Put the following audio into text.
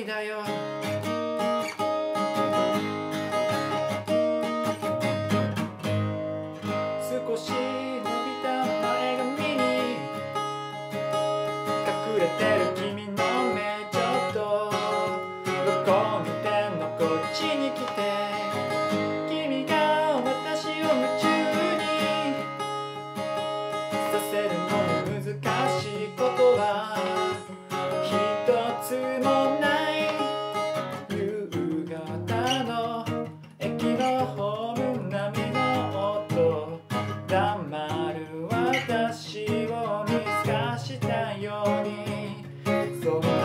いだよ」「少し伸びた前髪に隠れてる君の目ちょっと」「どこ見てんのこっちに来て」「君が私を夢中にさせるの」go.